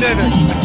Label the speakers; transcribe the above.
Speaker 1: Civic.